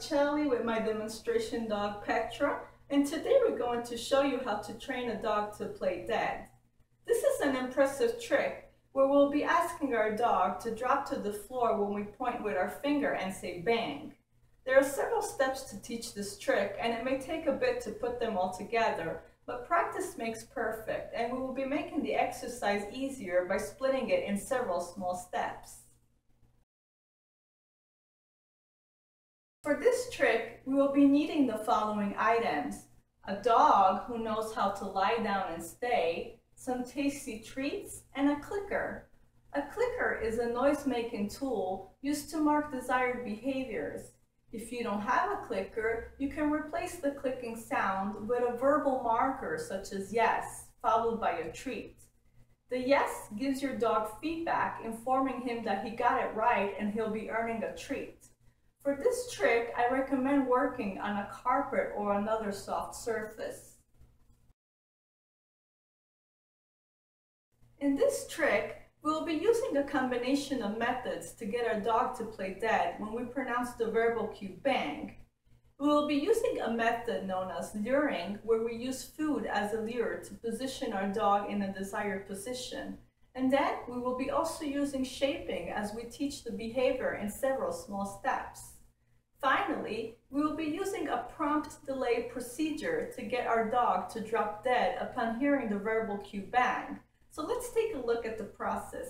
Farricelli with my demonstration dog Petra and today we're going to show you how to train a dog to play dead. This is an impressive trick where we'll be asking our dog to drop to the floor when we point with our finger and say bang. There are several steps to teach this trick and it may take a bit to put them all together, but practice makes perfect and we will be making the exercise easier by splitting it in several small steps. For this trick, we will be needing the following items. A dog who knows how to lie down and stay, some tasty treats, and a clicker. A clicker is a noise-making tool used to mark desired behaviors. If you don't have a clicker, you can replace the clicking sound with a verbal marker such as yes, followed by a treat. The yes gives your dog feedback informing him that he got it right and he'll be earning a treat. For this trick, I recommend working on a carpet or another soft surface. In this trick, we will be using a combination of methods to get our dog to play dead when we pronounce the verbal cue bang. We will be using a method known as luring, where we use food as a lure to position our dog in a desired position. And then we will be also using shaping as we teach the behavior in several small steps. Finally, we will be using a prompt delay procedure to get our dog to drop dead upon hearing the verbal cue bang. So let's take a look at the process.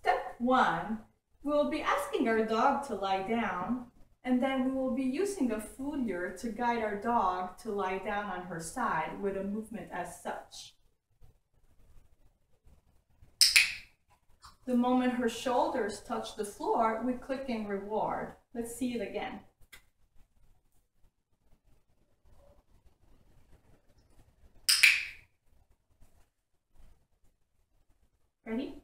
Step one, we will be asking our dog to lie down and then we will be using a food lure to guide our dog to lie down on her side with a movement as such. The moment her shoulders touch the floor, we click in reward. Let's see it again. Ready?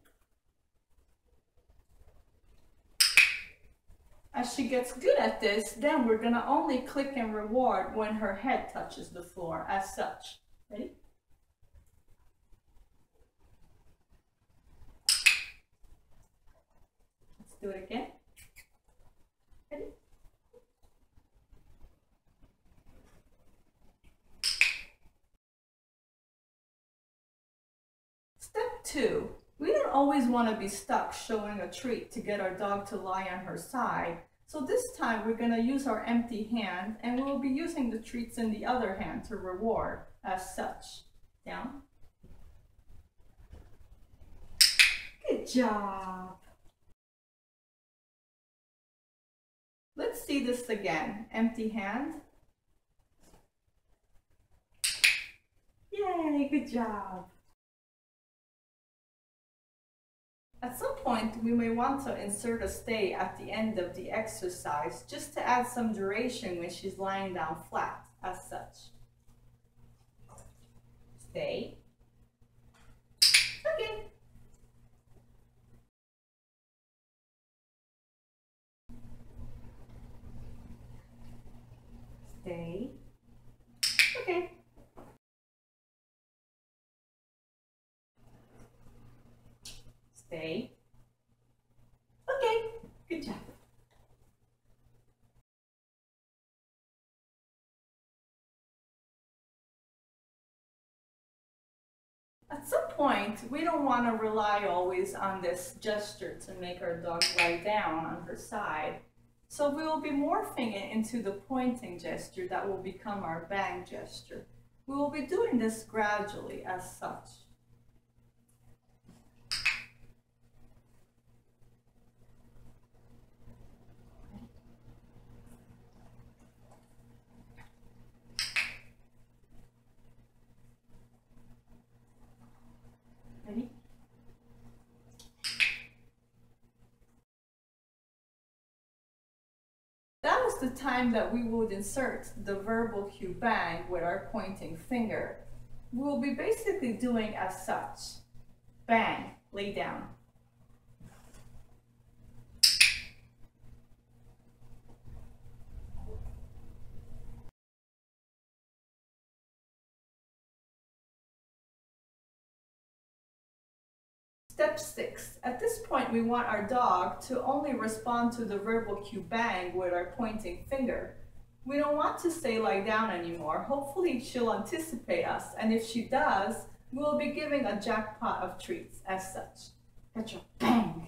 As she gets good at this, then we're gonna only click and reward when her head touches the floor as such. Ready? Let's do it again. Ready? Step two, we don't always want to be stuck showing a treat to get our dog to lie on her side. So this time we're going to use our empty hand and we'll be using the treats in the other hand to reward as such. Down. Good job. Let's see this again. Empty hand. Yay, good job. Point, we may want to insert a stay at the end of the exercise just to add some duration when she's lying down flat, as such. Stay. Okay. Stay. Okay. Stay. Okay, good job. At some point, we don't want to rely always on this gesture to make our dog lie down on her side. So we will be morphing it into the pointing gesture that will become our bang gesture. We will be doing this gradually as such. Ready? That the time that we would insert the verbal cue bang with our pointing finger. We will be basically doing as such. Bang, lay down. Step six, at this point we want our dog to only respond to the verbal cue bang with our pointing finger. We don't want to say lie down anymore. Hopefully she'll anticipate us and if she does, we'll be giving a jackpot of treats as such. Petra, bang!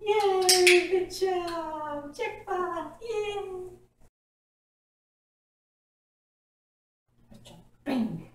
Yay, good job! Jackpot, yay! Petra, bang!